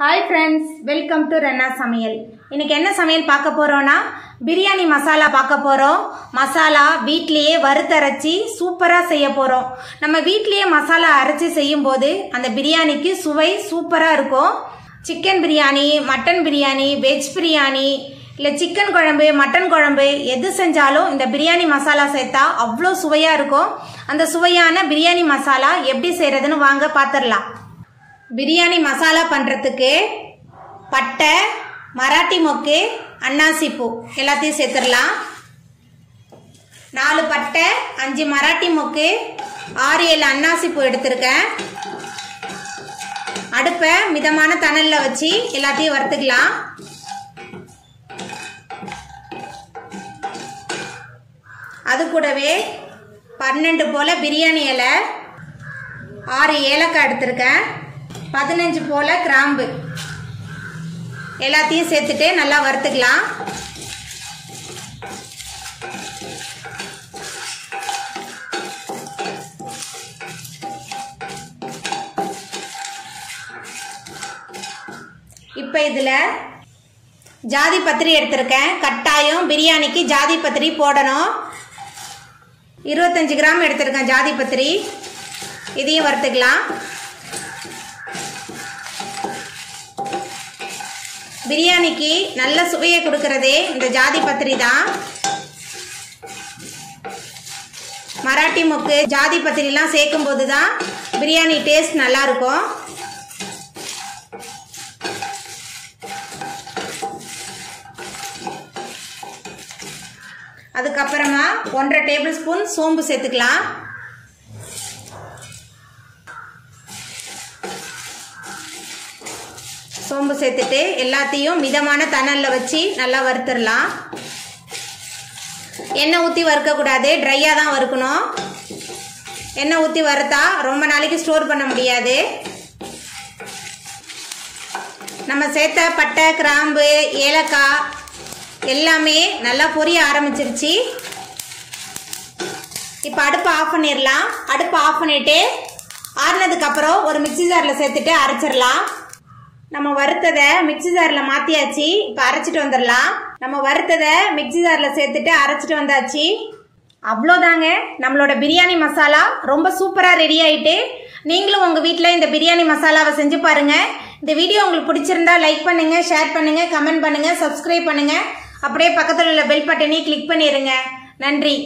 Hi friends welcome to Renna சமையல் இன்னைக்கு என்ன சமையல் பார்க்க போறோம்னா பிரியாணி மசாலா பார்க்க போறோம். மசாலா வீட்லேயே வறுத்தரைச்சி சூப்பராக செய்ய போறோம். நம்ம வீட்லேயே மசாலா அரைச்சி செய்யும் போது அந்த பிரியாணிக்கு சுவை சூப்பராக இருக்கும். Chicken biryani mutton biryani veg biryani இல்லை சிக்கன் குழம்பு மட்டன் குழம்பு எது செஞ்சாலும் இந்த பிரியாணி மசாலா சேர்த்தா அவ்வளோ சுவையாக இருக்கும். அந்த சுவையான பிரியாணி மசாலா எப்படி செய்கிறதுன்னு வாங்க பார்த்துடலாம் பிரியாணி மசாலா பண்ணுறதுக்கு பட்டை மராட்டி மொக்கு அன்னாசி பூ. எல்லாத்தையும் சேர்த்துடலாம். நாலு பட்டை அஞ்சு மராட்டி மொக்கு ஆறு ஏழு அன்னாசி பூ எடுத்திருக்கேன். அடுப்பை மிதமான தணலில் வச்சு எல்லாத்தையும் வறுத்துக்கலாம். அது கூடவே பன்னெண்டு போல் பிரியாணி இலை ஆறு ஏலக்காய் எடுத்திருக்கேன். பதினஞ்சு போல் கிராம்பு. எல்லாத்தையும் சேர்த்துட்டு நல்லா வறுத்துக்கலாம். இப்போ இதில் ஜாதி பத்திரி எடுத்திருக்கேன். கட்டாயம் பிரியாணிக்கு ஜாதி பத்திரி போடணும். இருபத்தஞ்சு கிராம் எடுத்திருக்கேன் ஜாதி பத்திரி. இதையும் வறுத்துக்கலாம். பிரியாணிக்கு நல்ல சுவையை கொடுக்கறதே இந்த ஜாதி பத்திரி தான். மராட்டி மொக்கு ஜாதி பத்திரிலாம் சேர்க்கும் போது தான் பிரியாணி டேஸ்ட் நல்லா இருக்கும் அதுக்கப்புறமா ஒன்றரை டேபிள் ஸ்பூன் சோம்பு சேர்த்துக்கலாம். சோம்பு சேர்த்துட்டு எல்லாத்தையும் மிதமான தணலில் வச்சு நல்லா வறுத்துடலாம். எண்ணெய் ஊற்றி வறுக்கக்கூடாது ட்ரையாக தான் வறுக்கணும். எண்ணெய் ஊற்றி வறுத்தா ரொம்ப நாளைக்கு ஸ்டோர் பண்ண முடியாது. நம்ம சேர்த்த பட்டை கிராம்பு ஏலக்காய் எல்லாமே நல்லா பொரிய ஆரம்பிச்சிருச்சு. இப்போ அடுப்பை ஆஃப் பண்ணிடலாம். அடுப்பை ஆஃப் பண்ணிவிட்டு ஆறுனதுக்கப்புறம் ஒரு மிக்சி ஜாரில் சேர்த்துட்டு அரைச்சிடலாம். நம்ம வறுத்ததை மிக்சி ஜாரில் மாற்றியாச்சு இப்போ அரைச்சிட்டு வந்துடலாம் நம்ம வறுத்ததை மிக்சி ஜாரில் சேர்த்துட்டு அரைச்சிட்டு வந்தாச்சு. அவ்வளோதாங்க. நம்மளோட பிரியாணி மசாலா ரொம்ப சூப்பராக ரெடி ஆகிட்டு நீங்களும் உங்கள் வீட்டில் இந்த பிரியாணி மசாலாவை செஞ்சு பாருங்கள் இந்த வீடியோ உங்களுக்கு பிடிச்சிருந்தா லைக் பண்ணுங்கள் ஷேர் பண்ணுங்கள் கமெண்ட் பண்ணுங்கள் சப்ஸ்கிரைப் பண்ணுங்கள் அப்படியே பக்கத்தில் உள்ள பெல் பட்டனையும் கிளிக் பண்ணிடுங்க நன்றி.